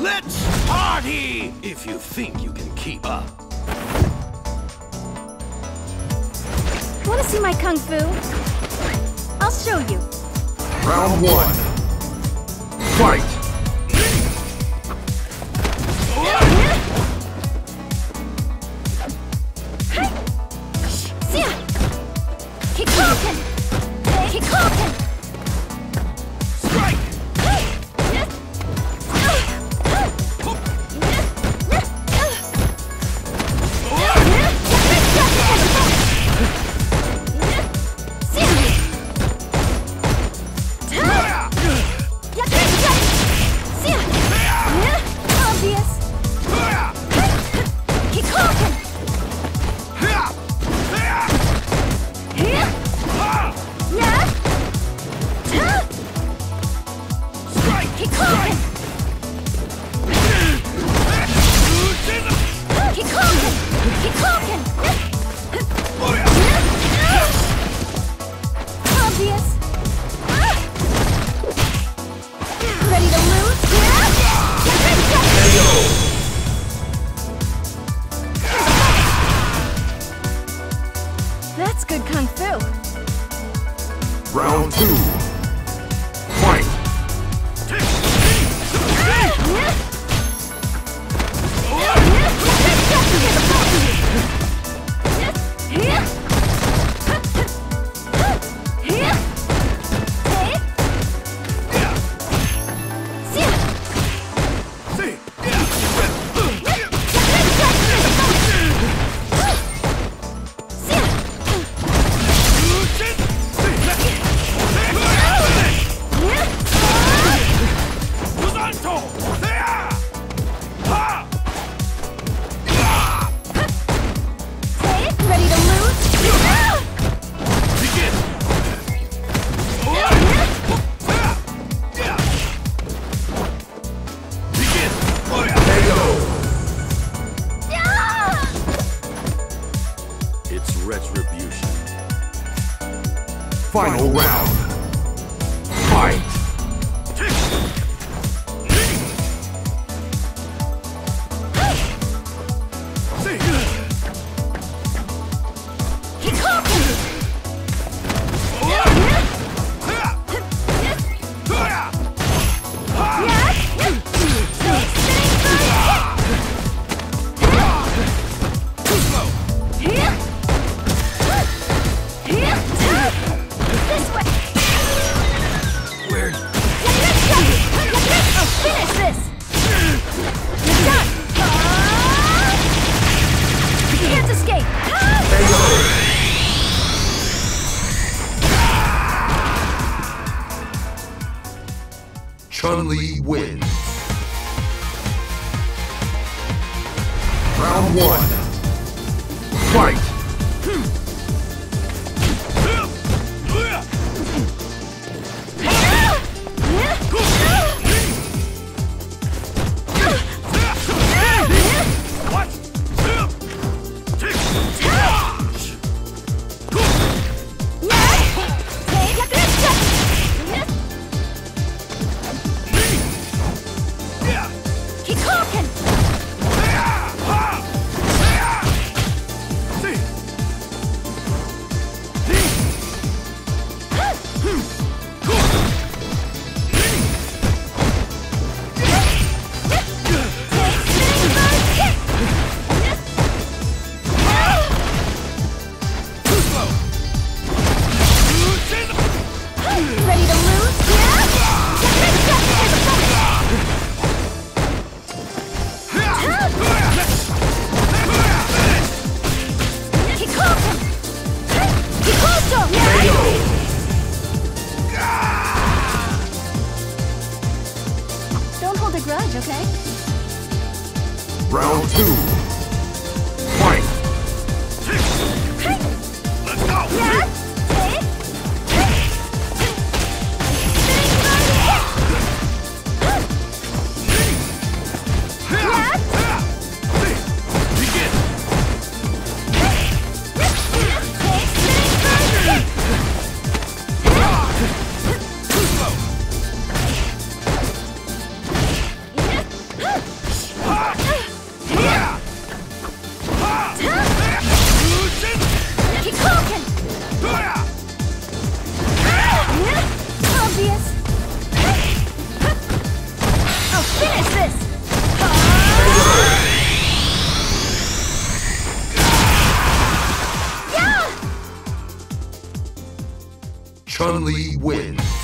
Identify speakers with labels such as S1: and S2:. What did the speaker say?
S1: Let's party! If you think you can keep up.
S2: Wanna see my kung fu? I'll show you.
S3: Round one. Fight!
S2: That's good kung fu.
S3: Round two. Final round. Fight! Chun-Li wins. Round one. Fight!
S2: Don't hold a grudge, okay?
S3: Round two. Fight!
S2: Hey.
S3: Let's go! Yeah! Yeah!
S2: Chun-Li wins.